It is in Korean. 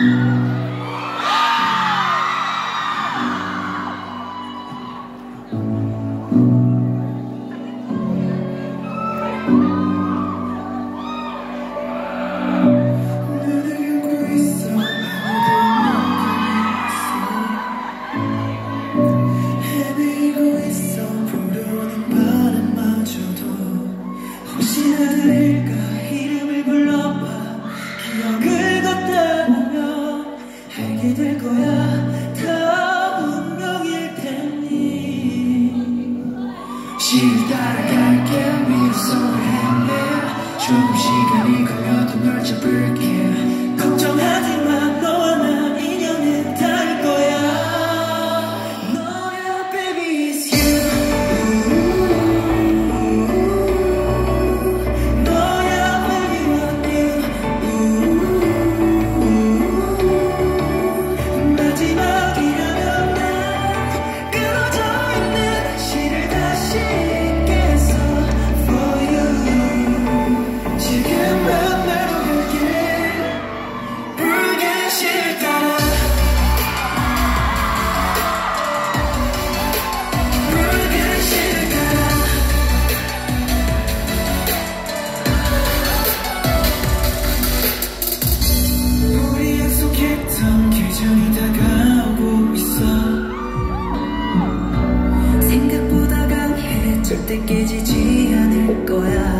Mm-hmm. 따라갈게. 미래 속을 헤매. 조금 시간이 걸려도 널 잡을게. 걱정하지 절대 깨지지 않을 거야.